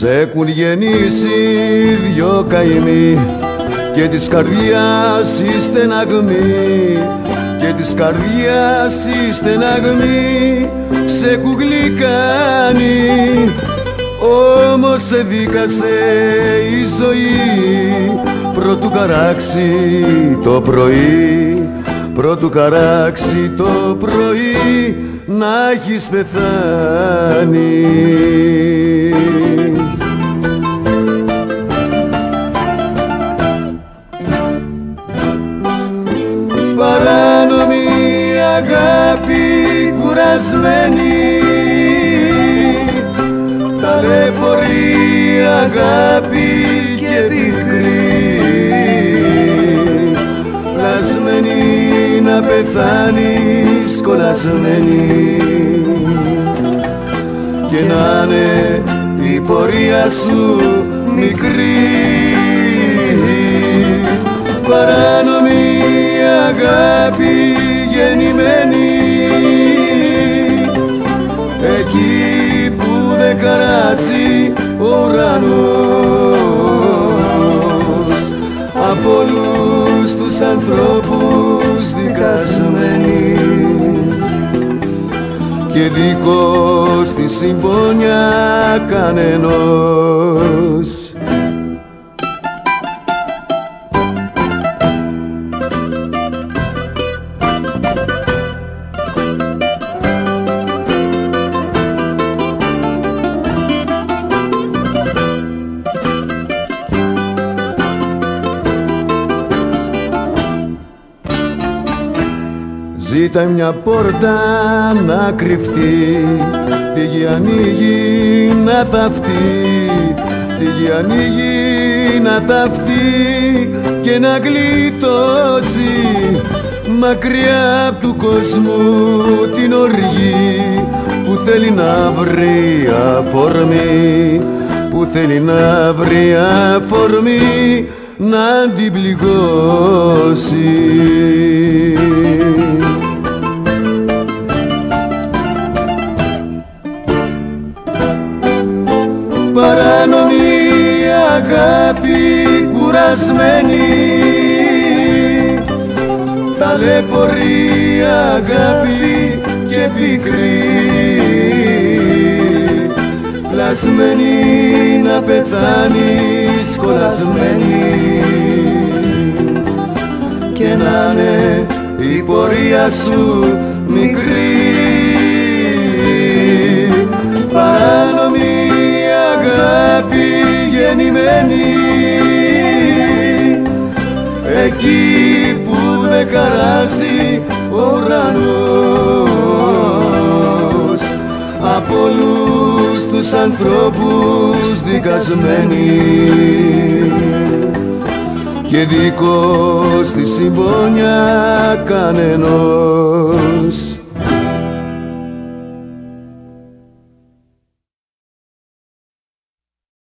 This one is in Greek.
Σε έχουν γεννήσει δυο καημοί και της καρδιάς η στεναγμή και της καρδιάς η στεναγμή σε κουγλικάνει όμως σε δίκασε η ζωή πρώτου καράξει το πρωί. Πρώτου καράξει το πρωί να έχεις πεθάνει αγάπη κουρασμένη. Ταλαιπωρή αγάπη και πικρή. Πλασμένη να πεθάνεις κολλασμένη. Και να είναι η πορεία σου μικρή. Παράνομη αγάπη ουρανός από όλους τους ανθρώπους δικασμένοι. Και δικός στη συμπόνια κανενός Ζήτα μια πόρτα να κρυφτεί. Τη γη ανοίγει να θαυτεί. Τη γη ανοίγει να θαυτεί Και να γλιτώσει Μακριά απ' του κόσμου την οργή Που θέλει να βρει αφορμή Που θέλει να βρει αφορμή να την πληγώσει παράνομη αγάπη κουρασμένη. Ταλαιπωρή αγάπη και πικρή. Πλασμένη να πεθάνεις κολλασμένη και να είναι η πορεία σου μικρή γεννημένη εκεί που δεν καράζει ο ουρανός από όλους τους ανθρώπους δικασμένοι. Και δικός στη συμπόνια κανενός